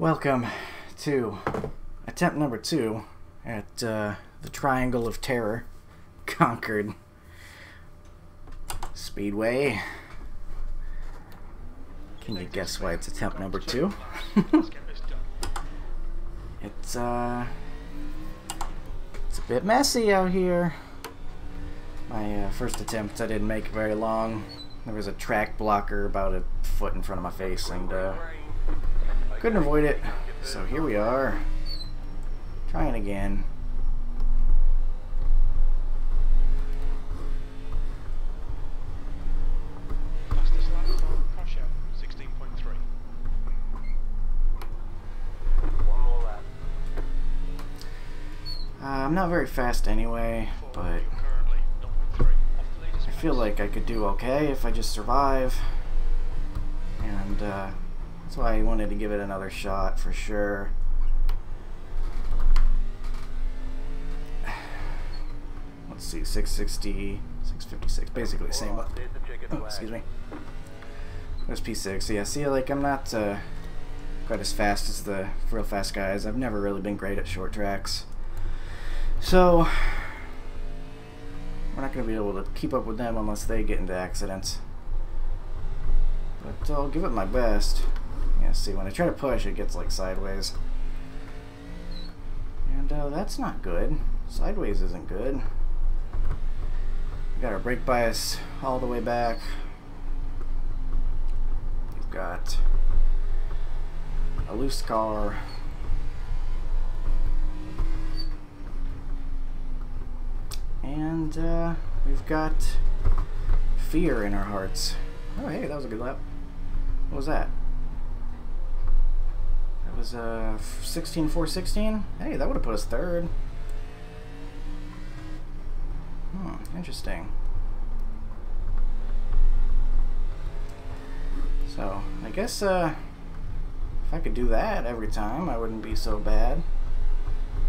Welcome to attempt number two at uh, the Triangle of Terror, Concord Speedway. Can you guess why it's attempt number two? it's uh, it's a bit messy out here. My uh, first attempt I didn't make very long. There was a track blocker about a foot in front of my face and uh, couldn't avoid it. So here we are, trying again. Fastest lap time, out, 16.3. One more lap. Uh, I'm not very fast anyway, but You're currently 0.3 off the leader's I feel like I could do okay if I just survive. And uh, that's why I wanted to give it another shot for sure. Let's see, 660, 656, basically the same. There's the chicken Oh, excuse me. There's P6. Yeah, see, like, I'm not uh, quite as fast as the real fast guys. I've never really been great at short tracks. So, we're not going to be able to keep up with them unless they get into accidents. But I'll give it my best. Yeah, see, when I try to push, it gets, like, sideways. And uh, that's not good. Sideways isn't good. We got our brake bias all the way back. We've got a loose car. And uh, we've got fear in our hearts. Oh, hey, that was a good lap. What was that? Was uh, 16 4 16? Hey, that would have put us third. Hmm, interesting. So, I guess uh, if I could do that every time, I wouldn't be so bad.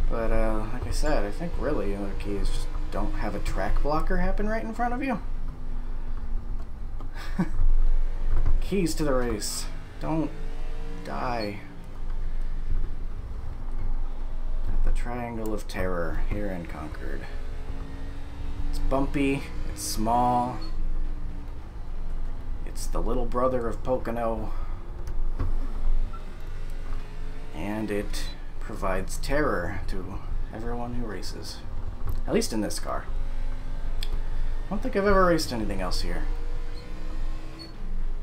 But uh, like I said, I think really the key is just don't have a track blocker happen right in front of you. Keys to the race. Don't die. At the Triangle of Terror here in Concord. It's bumpy, it's small, it's the little brother of Pocono, and it provides terror to everyone who races. At least in this car. I don't think I've ever raced anything else here.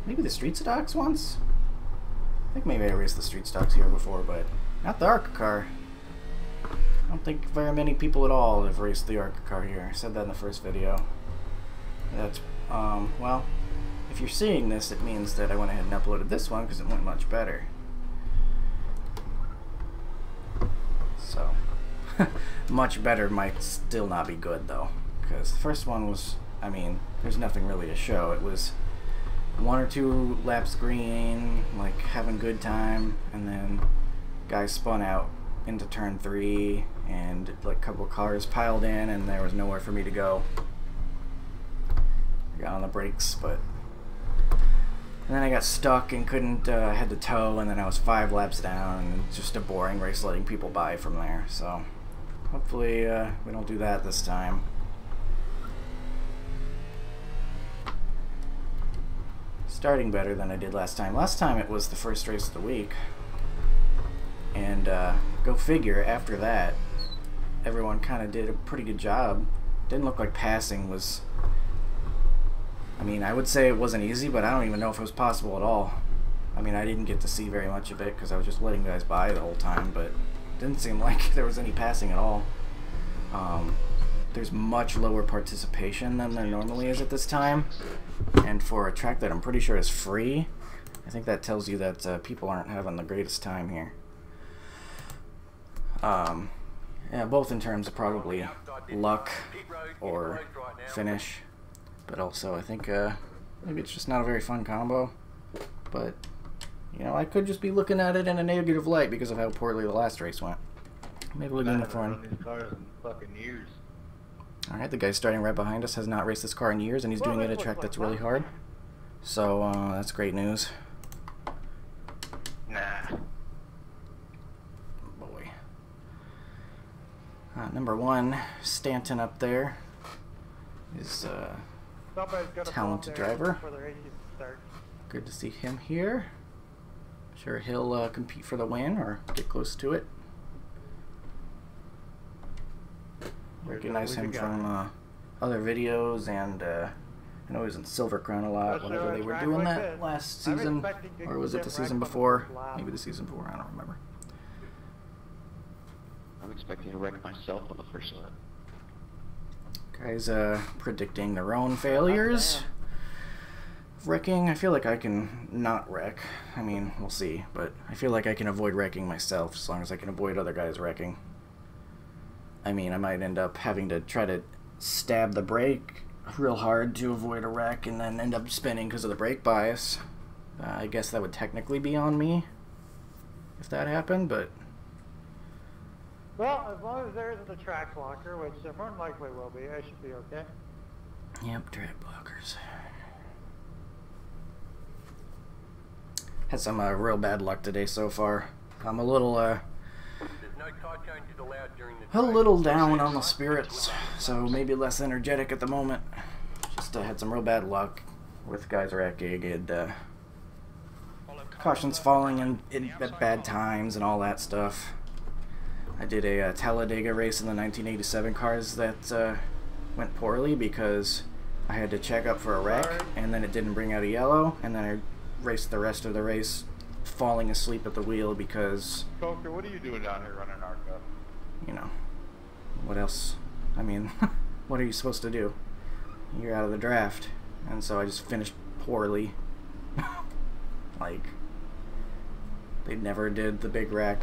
Maybe the street stocks once? I think maybe I raced the street stocks here before, but not the ARCA car. I don't think very many people at all have raced the ARCA car here. I said that in the first video. That's, um, well, if you're seeing this, it means that I went ahead and uploaded this one because it went much better. So, much better might still not be good though, because the first one was, I mean, there's nothing really to show. It was one or two laps green, like having good time, and then guys spun out into turn three, and like a couple cars piled in, and there was nowhere for me to go. I got on the brakes, but and then I got stuck and couldn't uh, head to toe, and then I was five laps down, and just a boring race letting people by from there. So hopefully uh, we don't do that this time. Starting better than I did last time. Last time it was the first race of the week, and uh, go figure. After that, everyone kind of did a pretty good job. Didn't look like passing was I mean, I would say it wasn't easy, but I don't even know if it was possible at all. I mean, I didn't get to see very much of it because I was just letting guys by the whole time, but didn't seem like there was any passing at all. Um, there's much lower participation than there normally is at this time, and for a track that I'm pretty sure is free, I think that tells you that uh, people aren't having the greatest time here. Um, yeah, both in terms of probably luck or finish but also I think uh, maybe it's just not a very fun combo. But you know, I could just be looking at it in a negative light because of how poorly the last race went. Maybe we'll get I into haven't fun. these cars in fucking years. All right, the guy starting right behind us has not raced this car in years, and he's doing it at a track that's really hard. So uh, that's great news. Nah. Uh, number one, Stanton up there is uh, a Talented driver. Before the race even starts. good to see him here. Sure, he'll uh, compete for the win or get close to it. Recognize him from uh, other videos, and uh, I know he was in Silver Crown a lot whenever they were doing that last season, or was it the season before? Maybe the season before. I don't remember. I'm expecting to wreck myself on the first lap. Guys, uh, predicting their own failures. Wrecking, I feel like I can not wreck. I mean, we'll see, but I feel like I can avoid wrecking myself as long as I can avoid other guys wrecking. I mean, I might end up having to try to stab the brake real hard to avoid a wreck and then end up spinning because of the brake bias. Uh, I guess that would technically be on me if that happened, but Well, as long as there isn't a track blocker, which there more than likely will be, I should be okay. Yep, track blockers. Had some uh, real bad luck today so far. I'm a little, uh, a little down on the spirits, so maybe less energetic at the moment. Just uh, had some real bad luck with guys wrecking and uh, cautions falling in, in at bad times and all that stuff. I did a uh, Talladega race in the 1987 cars that uh, went poorly because I had to check up for a wreck and then it didn't bring out a yellow and then I raced the rest of the race falling asleep at the wheel because Coker, what are you doing down here running ARCA? you know what else? I mean what are you supposed to do? You're out of the draft. And so I just finished poorly. Like they never did the big wreck.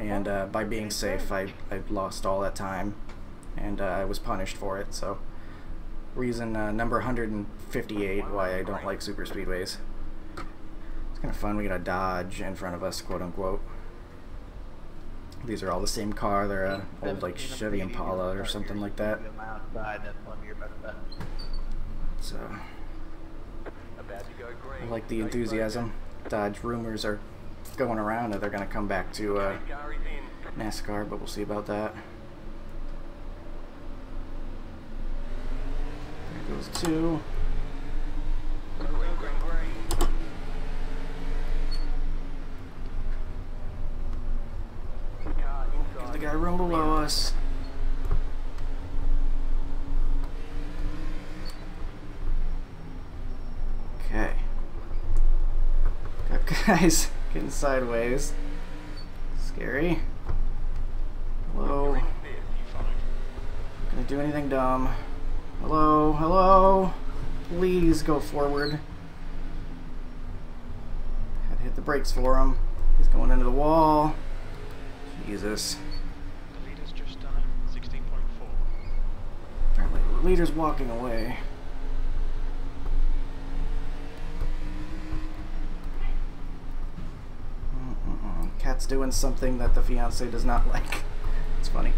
And uh, by being safe I, I lost all that time. And uh, I was punished for it. So reason uh, number 158 why I don't like super speedways. It's kind of fun. We got a Dodge in front of us quote unquote. These are all the same car. They're a old like Chevy Impala or something like that. So I like the enthusiasm. Dodge rumors are going around that they're going to come back to uh. NASCAR, but we'll see about that. There goes two. Give the guy room below us. Okay. Guys getting sideways. Scary. Hello. Gonna do anything dumb. Hello, hello. Please go forward. Had to hit the brakes for him. He's going into the wall. Jesus. The leader's just done 16.4. Apparently the leader's walking away. Cat's doing something that the fiance does not like. It's funny.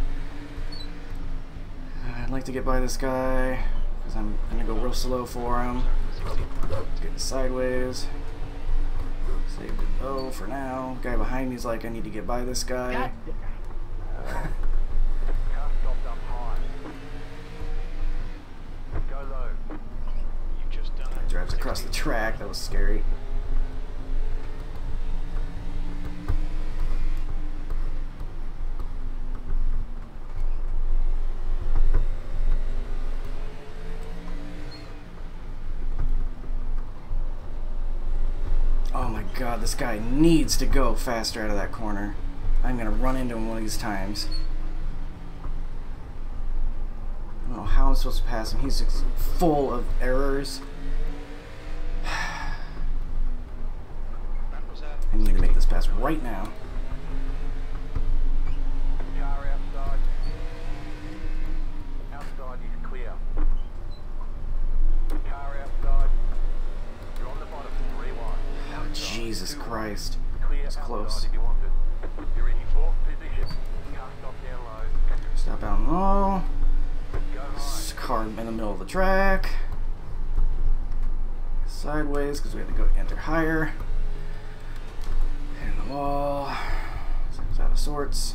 I'd like to get by this guy because I'm gonna go real slow for him. 16.4. Getting sideways. Save the bow for now. Guy behind me's like, I need to get by this guy. Car stopped up high. Go low. You've just done Drives across the track. That was scary. Oh my god, this guy needs to go faster out of that corner. I'm gonna run into him one of these times. I don't know how I'm supposed to pass him. He's full of errors. I need to make this pass right now. Car outside. Outside is clear. Car outside. You're on the bottom. Rewind. Outside. Jesus Two wide. Christ. Clear That's outside close. if you want it. You're in fourth position. Car stop down low. Stop out low. Go high. S- Car in the middle of the track. Sideways because we had to go enter higher. Hitting the wall. Things out of sorts.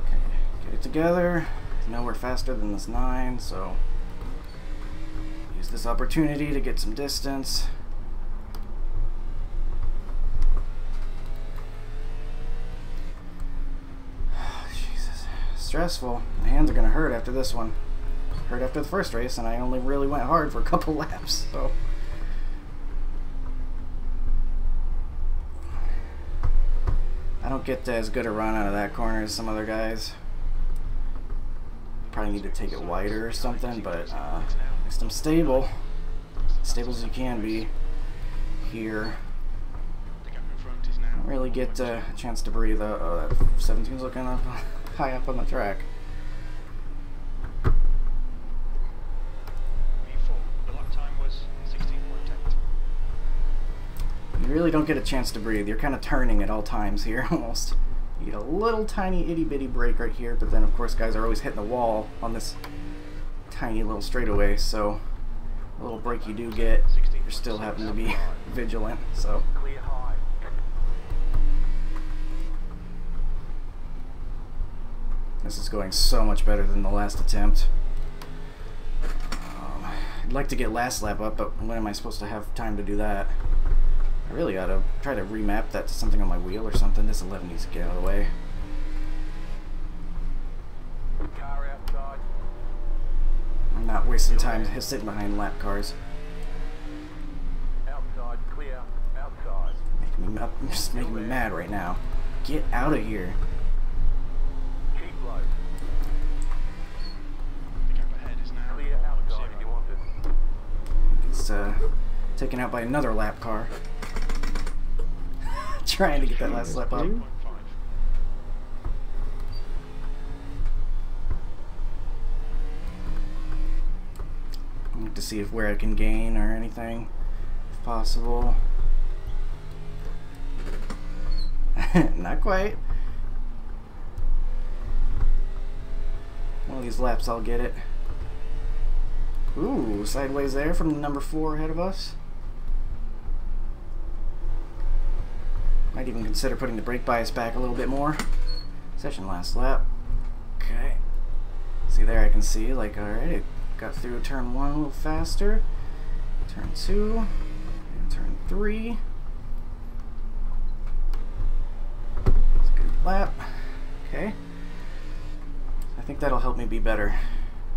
Okay, get it together. Now we're faster than this 9, so use this opportunity to get some distance. Stressful. My hands are going to hurt after this one. Hurt after the first race, and I only really went hard for a couple laps, so... I don't get as good a run out of that corner as some other guys. Probably need to take it wider or something, but uh, at least I'm stable. Stable as you can be here. Don't really get uh, a chance to breathe. Uh, oh, that 17's looking up high up on the track. V4. The lap time was 16.8. You really don't get a chance to breathe. You're kind of turning at all times here, almost. You get a little tiny itty bitty break right here, but then of course guys are always hitting the wall on this tiny little straightaway, so a little break you do get, you're still having to be vigilant, so. This is going so much better than the last attempt. Um, I'd like to get last lap up, but when am I supposed to have time to do that? I really ought to try to remap that to something on my wheel or something. This 11 needs to get out of the way. Car outside. I'm not wasting time sitting behind lap cars. Outside. Clear. Outside. Making me, up, just making me mad right now. Get out of here. Keep low. The gap ahead is now Clear outside if you 1.0. want it. It's uh, taken out by another lap car. Trying to get that last lap up. 1.5. Look to see if where I can gain or anything, if possible. Not quite. One of these laps I'll get it. Ooh, sideways there from the number four ahead of us. Might even consider putting the brake bias back a little bit more. Session last lap. Okay. See there I can see, like, alright, it got through turn one a little faster. Turn two. And turn three. That's a good lap. Okay. I think that'll help me be better.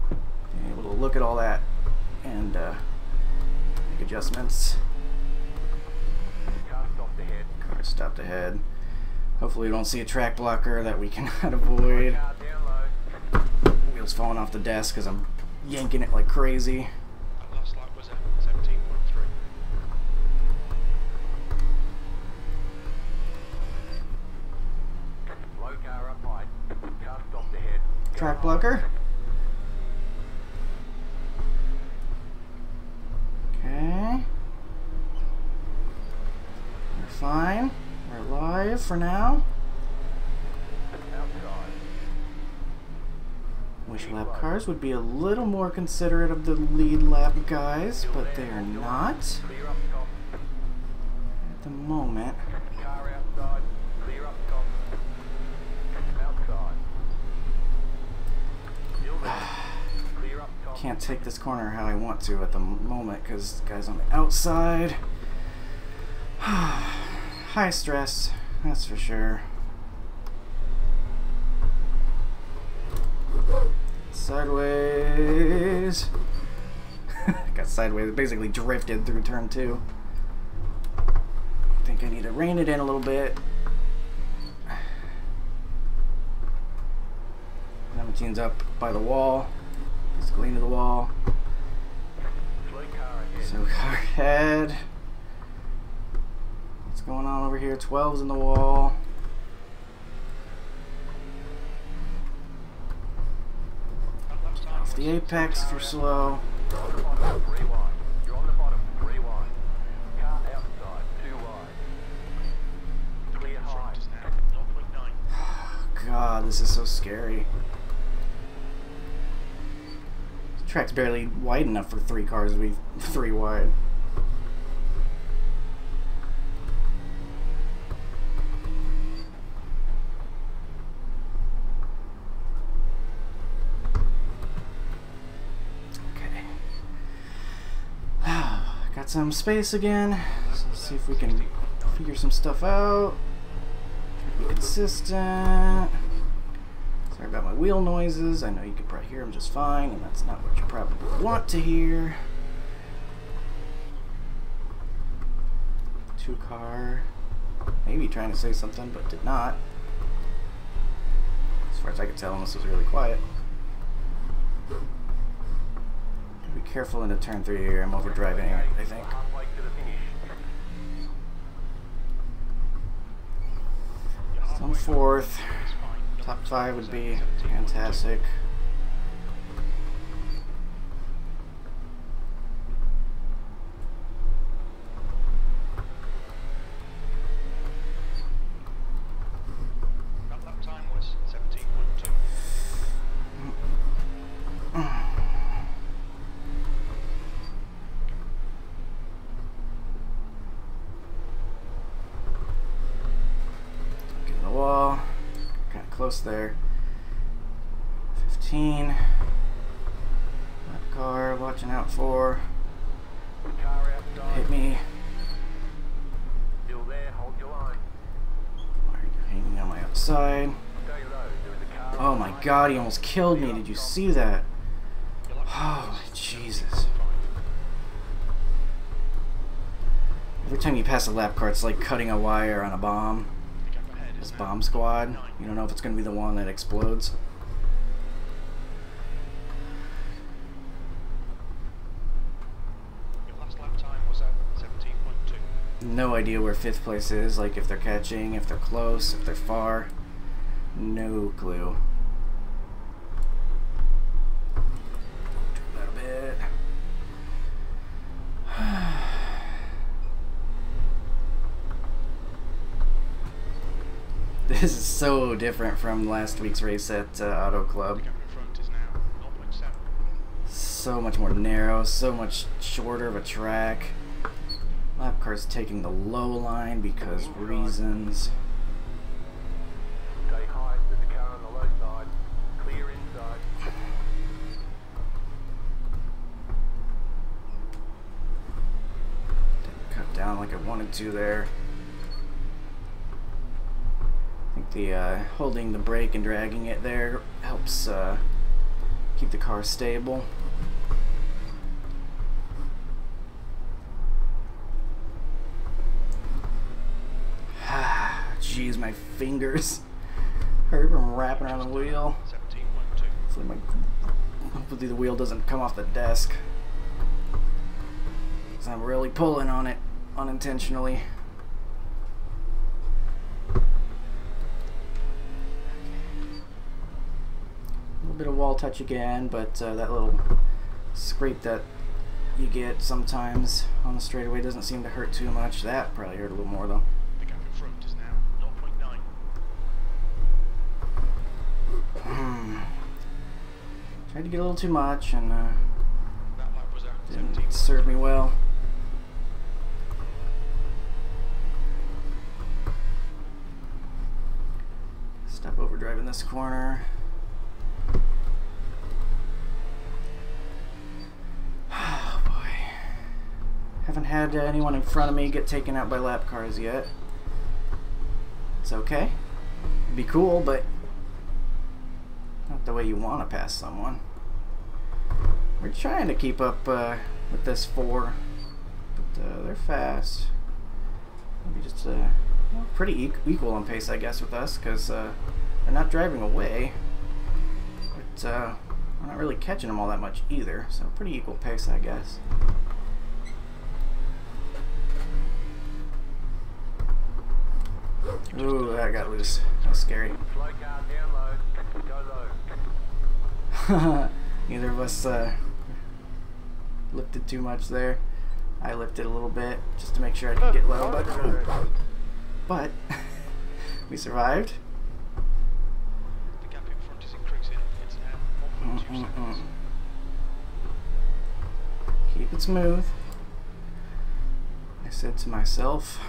Being able to look at all that and uh, make adjustments. Stopped ahead. Hopefully we don't see a track blocker that we cannot avoid. Wheels falling off the desk because I'm yanking it like crazy. That last lap was at 17.3. Low car up high. Car stopped ahead. Track blocker. Okay. We're fine. We're for now. Wish lap cars would be a little more considerate of the lead lap guys, but they are not at the moment. Can't take this corner how I want to at the moment because guys on the outside. High stress, that's for sure. Sideways. Got sideways, basically drifted through turn two. I think I need to rein it in a little bit. 17's up by the wall. Go into the wall. So car ahead. Over here? 12's in the wall. Off the apex for slow. You're on the bottom, three wide. You're on the bottom, three wide. Car outside, two wide. Clear in high. front is now 0.9. God, this is so scary. This track's barely wide enough for three cars to be three wide. Some space again. So let's see if we can figure some stuff out. Be consistent. Sorry about my wheel noises. I know you can probably hear them just fine, and that's not what you probably want to hear. Two car. Maybe trying to say something, but did not. As far as I could tell, this was really quiet. Gotta be careful into turn three here. I'm overdriving it, I think. Halfway to the finish. So I'm fourth. Top five would be fantastic. That lap time was 17.2. Getting the wall. Kind of close there. 15. Lap car, watching out for. Hit me. Still there. Hold your line. Why are you hanging on my outside? Stay low. There is a car. Oh my god, he almost killed me. Did you see that? Your lap time Oh, Jesus. Every time you pass a lap car, it's like cutting a wire on a bomb. The gap ahead is This bomb squad. You don't know if it's going to be the one that explodes. Your last lap time was at 17.2. No idea where fifth place is, like if they're catching, if they're close, if they're far. No clue. That a bit. This is so different from last week's race at uh, Auto Club. The gap in front is now 0.7. So much more narrow, so much shorter of a track. Lap car's taking the low line because reasons. Stay high. There's a car on the low side. Clear inside. Didn't cut down like I wanted to there. I the uh, holding the brake and dragging it there helps uh, keep the car stable. Jeez, my fingers hurt from wrapping around the wheel. 17.2. Hopefully, my, hopefully the wheel doesn't come off the desk. 'Cause I'm really pulling on it unintentionally. Bit of wall touch again, but uh, that little scrape that you get sometimes on the straightaway doesn't seem to hurt too much. That probably hurt a little more though. The gap in front is now 0.9. Hmm. Tried to get a little too much and uh, That lap was didn't 17. serve me well. Stop overdriving this corner. Oh boy. Haven't had anyone in front of me get taken out by lap cars yet. It's okay. It'd be cool, but not the way you want to pass someone. We're trying to keep up uh, with this four, but uh, they're fast. Maybe just uh, pretty e- equal on pace, I guess, with us, because uh, they're not driving away, but uh, we're not really catching them all that much either. So pretty equal pace, I guess. Ooh, that got loose. That was scary. Slow car down low. Go low. Neither of us uh, lifted too much there. I lifted a little bit just to make sure I could get low, but but we survived. The gap in front is increasing. It's now 1.2 Mm-mm-mm. Keep it smooth. I said to myself.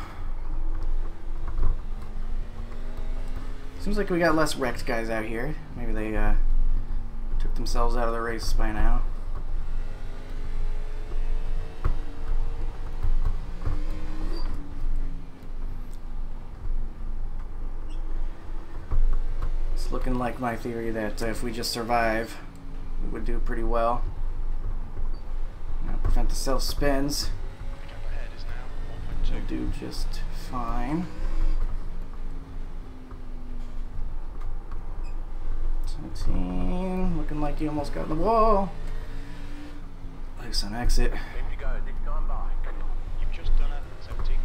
Seems like we got less wrecked guys out here. Maybe they uh, took themselves out of the race by now. It's looking like my theory that uh, if we just survive, we would do pretty well. Now prevent the self-spins. We do just fine. Seventeen, looking like you almost got the wall. Place an exit. Time to go. This time by. You've just done it. 17.3.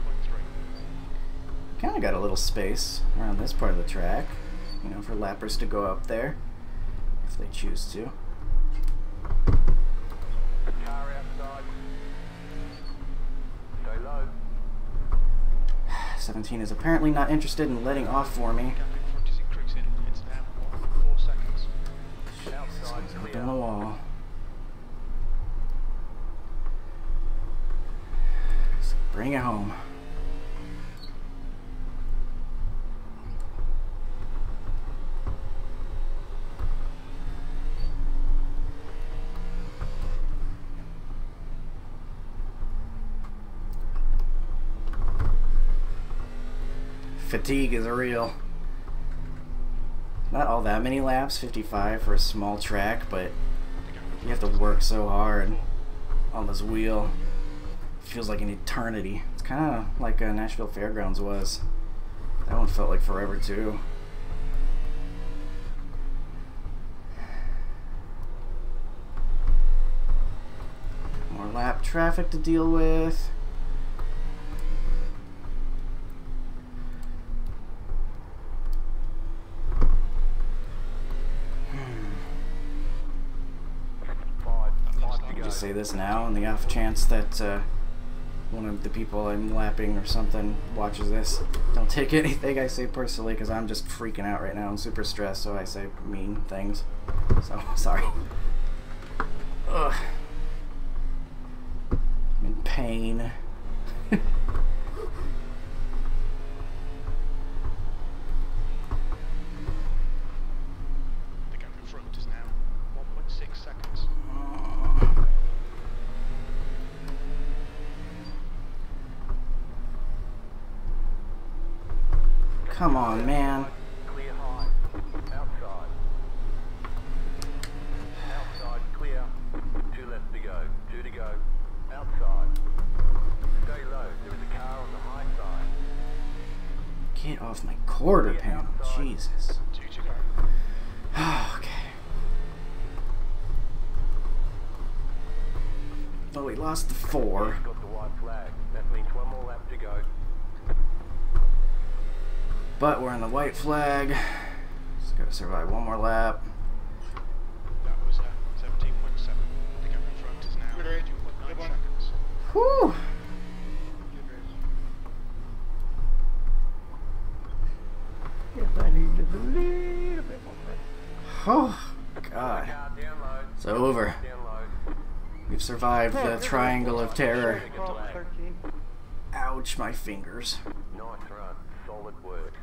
Kind of got a little space around this part of the track, you know, for lappers to go up there if they choose to. 17 is apparently not interested in letting off for me. Gap in front is increasing. It's now 1.4 seconds. Outside Clear. the wall. Bring it home. Fatigue is real. Not all that many laps, 55 for a small track, but you have to work so hard on this wheel. feels like an eternity. It's kind of like uh, Nashville Fairgrounds was. That one felt like forever too. More lap traffic to deal with. Five. Five to go. just say this now on the off chance that uh, one of the people I'm lapping or something watches this. Don't take anything I say personally because I'm just freaking out right now. I'm super stressed, so I say mean things. So, sorry. Ugh. I'm in pain. The gap in front is now 1.6 seconds. Come on, man. Clear high. Outside. Outside clear. Two left to go. Two to go. Outside. Stay low. There is a car on the on, man. Get off my quarter panel. Jesus. Okay. Oh, we lost the four. He's got the white flag. That means one more lap to go. But we're in the white flag. Just gotta survive one more lap. That was uh, 17.7. The gap in front is now 2.9 seconds. Whew! Yes, I need just a little bit more. Oh, God. Car. It's over. We've survived the triangle of terror. Ouch, my fingers. Nice run. Solid work.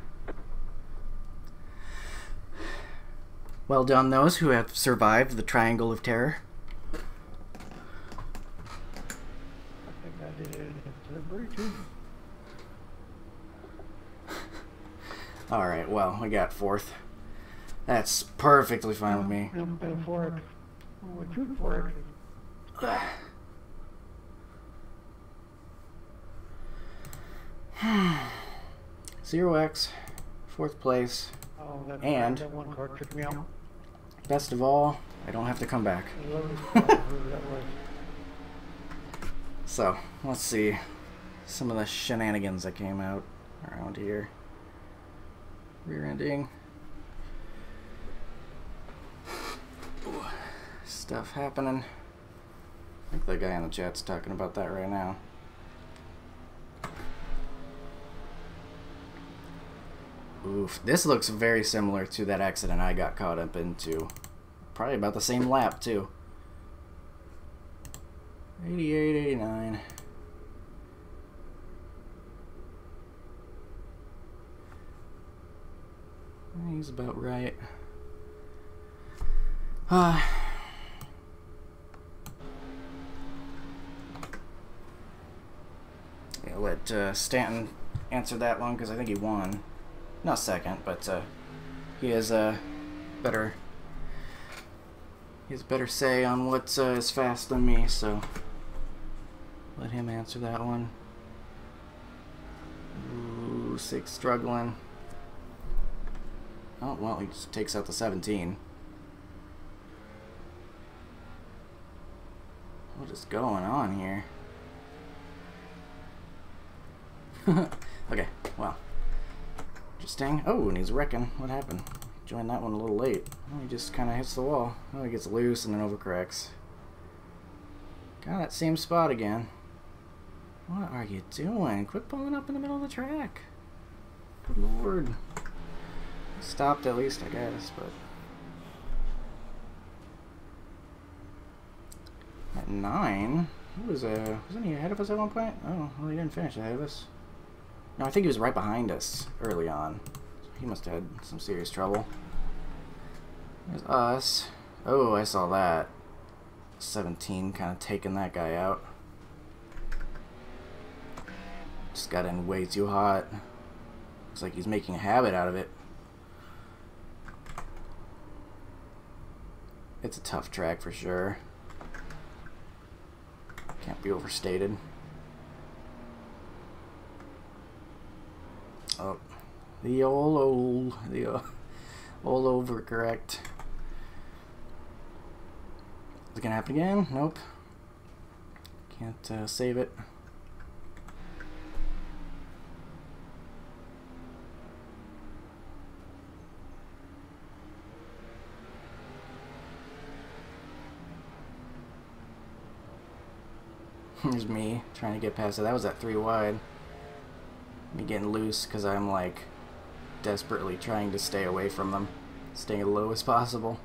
Well done, those who have survived the triangle of terror. I think I did it in February too. Alright, well, we got fourth. That's perfectly fine with me. I'm for it. We shoot for it. Zero X, fourth place. Oh, that, And- Best of all, I don't have to come back. So, let's see some of the shenanigans that came out around here. Rear ending. Stuff happening. I think the guy in the chat's talking about that right now. Oof, this looks very similar to that accident I got caught up into. Probably about the same lap, too. 88, 89. He's about right. Uh, yeah, let uh, Stanton answer that one because I think he won. Not second, but uh, he has uh, better. He has better say on what uh, is fast than me, so let him answer that one. Ooh, six struggling. Oh well, he just takes out the 17. What is going on here? okay, well. Interesting. Oh, and he's wrecking. What happened? Joined that one a little late. Oh, he just kind of hits the wall. Oh, he gets loose and then overcorrects. Got that same spot again. What are you doing? Quit pulling up in the middle of the track. Good lord. Stopped at least, I guess, but... At nine? He was, uh, wasn't he ahead of us at one point? Oh, well, he didn't finish ahead of us. No, I think he was right behind us early on. He must have had some serious trouble. There's us. Oh, I saw that. 17 kind of taking that guy out. Just got in way too hot. Looks like he's making a habit out of it. It's a tough track for sure. Can't be overstated. Oh, the all old, the uh, old overcorrect. Is it gonna happen again? Nope. Can't uh, save it. Here's me trying to get past it. That was at three wide. Getting loose because I'm like desperately trying to stay away from them. Staying as low as possible.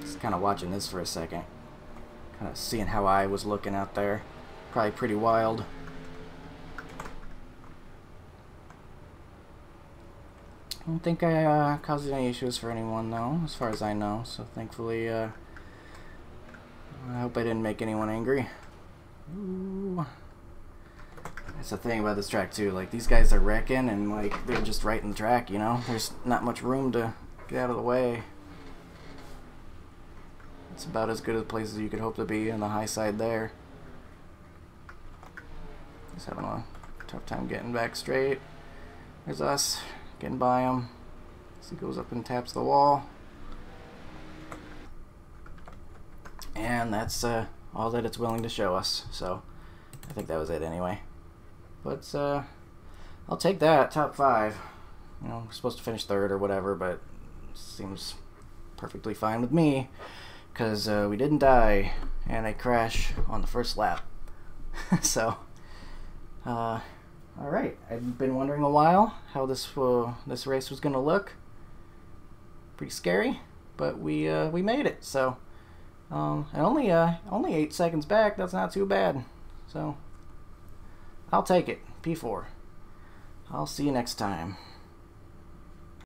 Just kind of watching this for a second. Kind of seeing how I was looking out there. Probably pretty wild. I don't think I uh, caused any issues for anyone, though, as far as I know. So thankfully, uh, hope I didn't make anyone angry. Ooh. That's the thing about this track, too. Like, these guys are wrecking, and, like, they're just right in the track, you know? There's not much room to get out of the way. It's about as good a place as you could hope to be on the high side there. Just having a tough time getting back straight. There's us. Getting by him. So he goes up and taps the wall. And that's uh, all that it's willing to show us. So I think that was it anyway. But uh, I'll take that, top five. You know, we're supposed to finish third or whatever, but seems perfectly fine with me. Because uh, we didn't die and a crash on the first lap. so, uh, all right, I've been wondering a while how this uh, this race was gonna look. Pretty scary, but we uh, we made it. So, um, and only uh, only eight seconds back. That's not too bad. So, I'll take it. P4. I'll see you next time.